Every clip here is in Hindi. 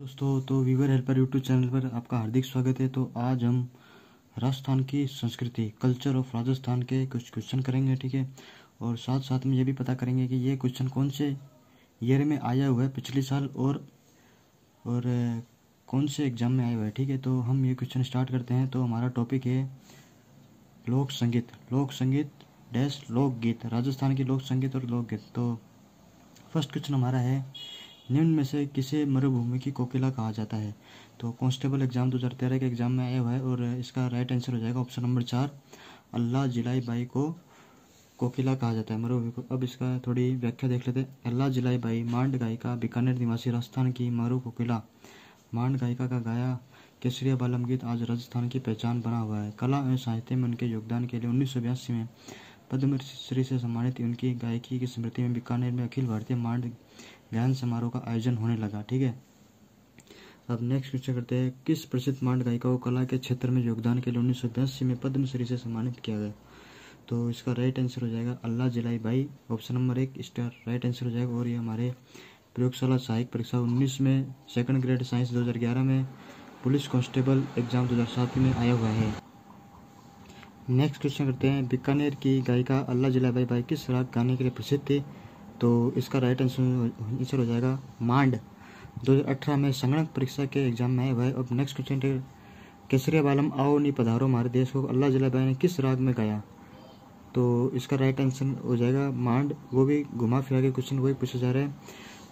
दोस्तों तो वीवर हेल्पर यूट्यूब चैनल पर आपका हार्दिक स्वागत है। तो आज हम राजस्थान की संस्कृति कल्चर ऑफ़ राजस्थान के कुछ क्वेश्चन करेंगे, ठीक है? और साथ साथ में ये भी पता करेंगे कि ये क्वेश्चन कौन से ईयर में आया हुआ है पिछले साल और और कौन से एग्ज़ाम में आया हुआ है, ठीक है? तो हम ये क्वेश्चन स्टार्ट करते हैं। तो हमारा टॉपिक है लोक संगीत लोक संगीत डैश लोकगीत राजस्थान की लोक संगीत और लोकगीत तो फ़र्स्ट क्वेश्चन हमारा है निम्न में से किसे मरुभूमि की कोकिला कहा जाता है? तो कांस्टेबल एग्ज़ाम दो हज़ार तेरह के एग्ज़ाम में आया हुआ है और इसका राइट आंसर हो जाएगा ऑप्शन नंबर चार। अल्लाह जिलाई बाई को कोकिला कहा जाता है, मरुभूमि को। अब इसका थोड़ी व्याख्या देख लेते हैं। अल्लाह जिलाई बाई मांड गायिका बीकानेर निवासी राजस्थान की मरु कोकिला। मांड गायिका का गाया केसरिया बालम गीत आज राजस्थान की पहचान बना हुआ है। कला एवं साहित्य में उनके योगदान के लिए उन्नीस सौ बयासी में पद्म श्री से सम्मानित उनकी गायकी की स्मृति में बीकानेर में अखिल भारतीय मांड गायन समारोह का आयोजन होने लगा, ठीक है? अब नेक्स्ट क्वेश्चन करते हैं, किस प्रसिद्ध मांड गायिका को कला के क्षेत्र में योगदान के लिए उन्नीस में पद्मश्री से सम्मानित किया गया? तो इसका राइट आंसर हो जाएगा अल्लाह जिलाई बाई ऑप्शन नंबर एक स्टार राइट आंसर हो जाएगा। और ये हमारे प्रयोगशाला सहायक परीक्षा उन्नीस में सेकंड ग्रेड साइंस 2011 में, पुलिस कांस्टेबल एग्ज़ाम 2007 में आया हुआ है। नेक्स्ट क्वेश्चन करते हैं। बीकानेर की गायिका अल्लाह बाई किस राग गाने के लिए प्रसिद्ध थी? तो इसका राइट आंसर आंसर हो जाएगा मांड। 2018 में संगणक परीक्षा के एग्ज़ाम में आए है अब नेक्स्ट क्वेश्चन केसरिया बालम आओ नी पधारो हमारे देश को। अल्लाह जला ने किस राग में गाया? तो इसका राइट आंसर हो जाएगा मांड। वो भी घुमा फिरा के क्वेश्चन वही पूछा जा रहा है।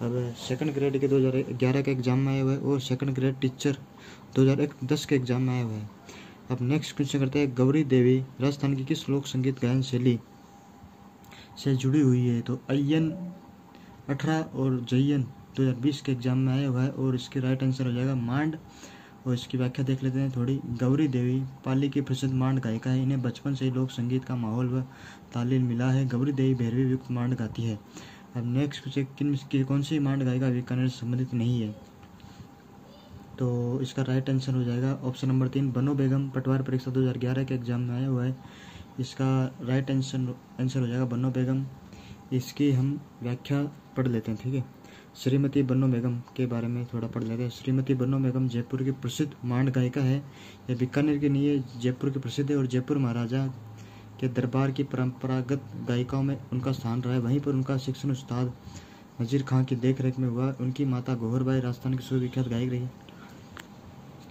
अब सेकंड ग्रेड के 2011 के एग्ज़ाम में आए हुए और सेकंड ग्रेड टीचर 2010 के एग्ज़ाम में आए हुए हैं। अब नेक्स्ट क्वेश्चन करते हैं। गौरी देवी, राजस्थान की किस लोक संगीत गायन शैली से जुड़ी हुई है? तो अयन अठारह और जयन 2020 के एग्ज़ाम में आया हुआ है और इसके राइट आंसर हो जाएगा मांड। और इसकी व्याख्या देख लेते हैं थोड़ी। गौरी देवी, पाली की प्रसिद्ध मांड गायिका है। इन्हें बचपन से ही लोक संगीत का माहौल व तालीम मिला है। गौरी देवी भैरवी युक्त मांड गाती है। अब नेक्स्ट किन की कौन सी मांड गायिका बीकानेर से संबंधित नहीं है? तो इसका राइट आंसर हो जाएगा। ऑप्शन नंबर तीन, बनो बेगम, पटवार परीक्षा 2011 के एग्ज़ाम में आया हुआ है। इसका राइट आंसर आंसर हो जाएगा बन्नो बेगम। इसकी हम व्याख्या पढ़ लेते हैं, ठीक है? श्रीमती बन्नो बेगम के बारे में थोड़ा पढ़ लेते हैं। श्रीमती बन्नो बेगम जयपुर की प्रसिद्ध मांड गायिका है। यह बीकानेर की नहीं है जयपुर की प्रसिद्ध है और जयपुर महाराजा के दरबार की परंपरागत गायिकाओं में उनका स्थान रहा है। वहीं पर उनका शिक्षण उस्ताद नजीर खां की देखरेख में हुआ। उनकी माता गोहरबाई राजस्थान की सुविख्यात गायक रही।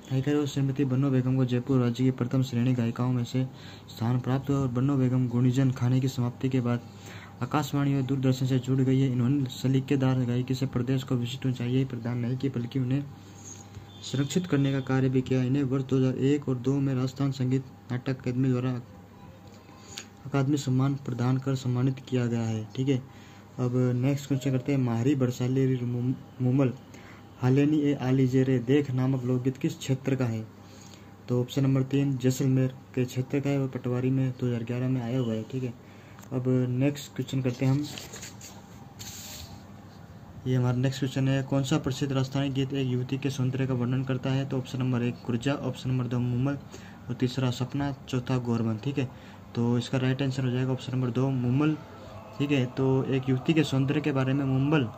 गायिका श्रीमती बन्नो बेगम को जयपुर राज्य की प्रथम श्रेणी गायिकाओं में से स्थान प्राप्त हुआ और बन्नो बेगम गुणीजन खाने की समाप्ति के बाद आकाशवाणी और दूरदर्शन से जुड़ गई है। इन्होंने सलीकेदार गायकी से प्रदेश को विशिष्ट ऊंचाई प्रदान नहीं की, बल्कि उन्हें संरक्षित करने का कार्य भी किया। इन्हें वर्ष 2001 और 2 में राजस्थान संगीत नाटक अकादमी द्वारा अकादमी सम्मान प्रदान कर सम्मानित किया गया है। ठीक है, अब नेक्स्ट क्वेश्चन करते हैं। माहरी बरसाली मुमल। हालेनी ए आलीजेरे देख नामक लोकगीत किस क्षेत्र का है? तो ऑप्शन नंबर तीन, जैसलमेर के क्षेत्र का है वो पटवारी में 2011 में आया हुआ है, ठीक है? अब नेक्स्ट क्वेश्चन करते हैं हम। ये हमारा नेक्स्ट क्वेश्चन है, कौन सा प्रसिद्ध राजस्थानी गीत एक युवती के सौंदर्य का वर्णन करता है? तो ऑप्शन नंबर एक कुर्जा ऑप्शन नंबर दो, मुमल, और तीसरा सपना, चौथा गोरबन ठीक है? तो इसका राइट आंसर हो जाएगा ऑप्शन नंबर दो, मुमल, ठीक है? तो एक युवती के सौंदर्य के बारे में मुम्बल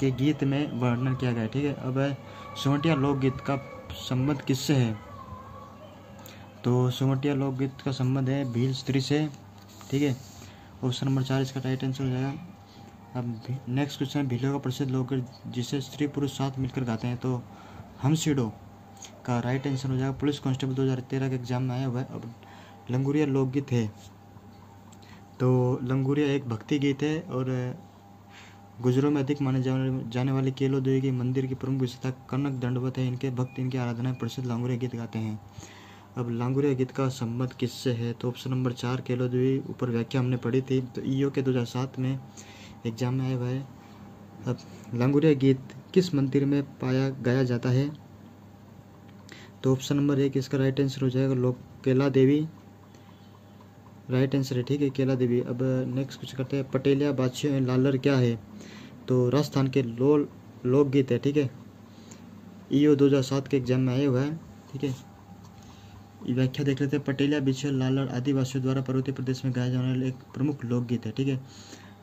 के गीत में वर्णन किया गया ठीक है? अब सोमटिया लोकगीत का संबंध किससे है? तो सोमटिया लोकगीत का संबंध है भील स्त्री से, ठीक है? ऑप्शन नंबर चार, इसका राइट आंसर हो जाएगा। अब नेक्स्ट क्वेश्चन है, भीलों का प्रसिद्ध लोकगीत जिसे स्त्री पुरुष साथ मिलकर गाते हैं तो हम सीडो का राइट आंसर हो जाएगा। पुलिस कांस्टेबल 2013 के एग्ज़ाम में आया हुआ है, अब लंगूरिया लोकगीत है। तो लंगूरिया एक भक्ति गीत है और गुजरों में अधिक माने जाने वाले केलो देवी के मंदिर की प्रमुख विशेषता कनक दंडवत है। इनके भक्त इनकी आराधना प्रसिद्ध लांगुरिया गीत गाते हैं। अब लांगुरिया गीत का संबंध किससे है? तो ऑप्शन नंबर चार, केलो देवी ऊपर व्याख्या हमने पढ़ी थी। तो ईओ के 2007 में एग्ज़ाम में आया हुआ है। अब लांगुरिया गीत किस मंदिर में पाया, गाया जाता है? तो ऑप्शन नंबर एक, इसका राइट आंसर हो जाएगा लोक केला देवी। राइट आंसर है, ठीक है, केला देवी। अब नेक्स्ट कुछ करते हैं। पटेलिया बादशाह एंड लालर क्या है? तो राजस्थान के लो लोकगीत है, ठीक है? ईओ 2007 के एग्ज़ाम में आए हुआ है, ठीक है? व्याख्या देख लेते हैं। पटेलिया बिछल लालर आदिवासियों द्वारा पर्वतीय प्रदेश में गाया जाने वाला एक प्रमुख लोकगीत है, ठीक है?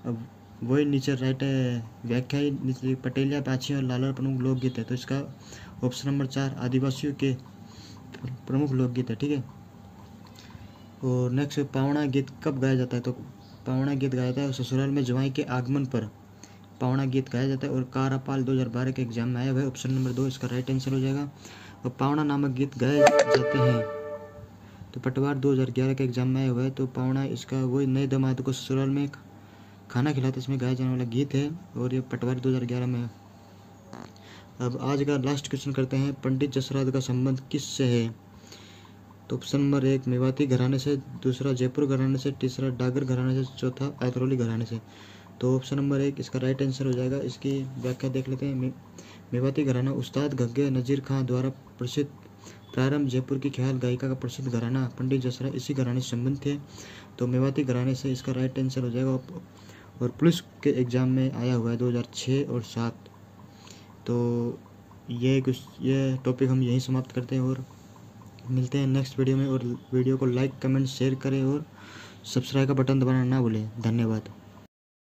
अब वही नीचे राइट व्याख्या ही। नीचे पटेलिया पाछी और लालर प्रमुख लोकगीत है। तो इसका ऑप्शन नंबर चार, आदिवासियों के प्रमुख लोकगीत है, ठीक है? और नेक्स्ट पावना गीत कब गाया जाता है? तो पावना गीत गाया जाता है ससुराल में जवाई के आगमन पर। पावना गीत गाया जाता है और कारापाल 2012 के एग्ज़ाम में आया हुआ है। ऑप्शन नंबर दो, इसका राइट आंसर हो जाएगा। और पावना नामक गीत गाए जाते हैं। तो पटवार 2011 के एग्ज़ाम में आया हुआ है। तो पावना, इसका वही नए दमाद को ससुराल में खाना खिलाते, इसमें गाया जाने वाला गीत है। और ये पटवारी 2011 में अब आज का लास्ट क्वेश्चन करते हैं। पंडित जसराज का संबंध किस से है? तो ऑप्शन नंबर एक मेवाती घराने से, दूसरा जयपुर घराने से, तीसरा डागर घराने से, चौथा आतरौली घराने से। तो ऑप्शन नंबर एक, इसका राइट आंसर हो जाएगा। इसकी व्याख्या देख लेते हैं। मेवाती घराना उस्ताद गग्गे नज़ीर खां द्वारा प्रसिद्ध। प्रारंभ जयपुर की ख्याल गायिका का प्रसिद्ध घराना पंडित जसरा, इसी घराने से संबंध थे। तो मेवाती घराने से इसका राइट आंसर हो जाएगा। और पुलिस के एग्ज़ाम में आया हुआ है 2006 और सात। तो ये कुछ, ये टॉपिक हम यहीं समाप्त करते हैं और मिलते हैं नेक्स्ट वीडियो में और वीडियो को लाइक कमेंट शेयर करें और सब्सक्राइब का बटन दबाना ना भूलें। धन्यवाद।